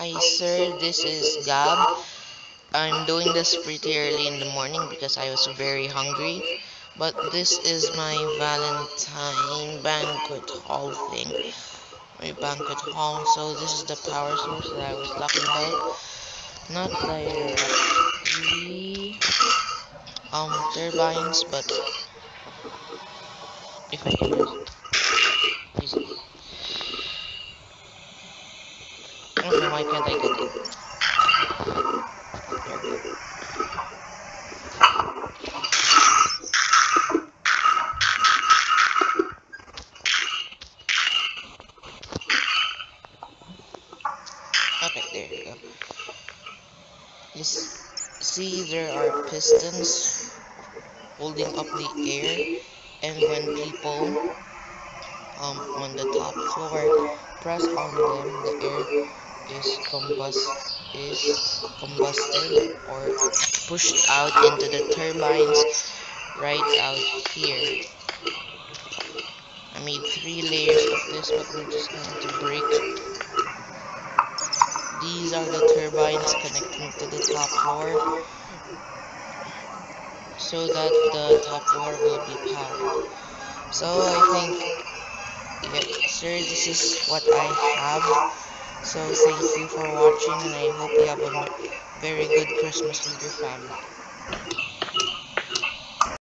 Hi sir, this is Gab. I'm doing this pretty early in the morning because I was very hungry. But this is my Valentine banquet hall thing. My banquet hall. So this is the power source that I was talking about. Not directly um turbines, but if I can Why can't I get it? Okay, there you go. You see, there are pistons holding up the air, and when people um on the top floor press on them, the air is combust is combusted or pushed out into the turbines right out here. I made three layers of this, but we're just going to break. These are the turbines connecting to the top floor so that the top floor will be powered. So I think, yeah, sir, this is what I have. So thank you for watching and I hope you have a very good Christmas with your family.